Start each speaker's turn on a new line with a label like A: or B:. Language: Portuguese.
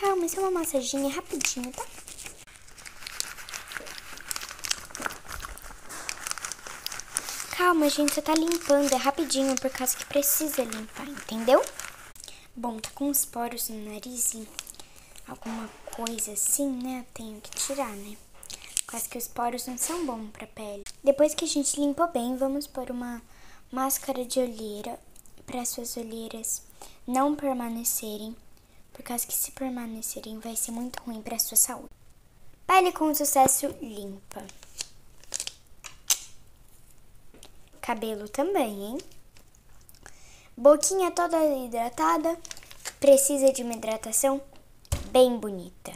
A: vai ser uma massaginha rapidinho, tá? Calma, gente, você tá limpando, é rapidinho, por causa que precisa limpar, entendeu? Bom, tá com os poros no nariz e alguma coisa assim, né? Eu tenho que tirar, né? Causa que os poros não são bons pra pele. Depois que a gente limpou bem, vamos pôr uma máscara de olheira para suas olheiras não permanecerem. Por causa que se permanecerem vai ser muito ruim para sua saúde. Pele com sucesso limpa. Cabelo também, hein? Boquinha toda hidratada, precisa de uma hidratação bem bonita.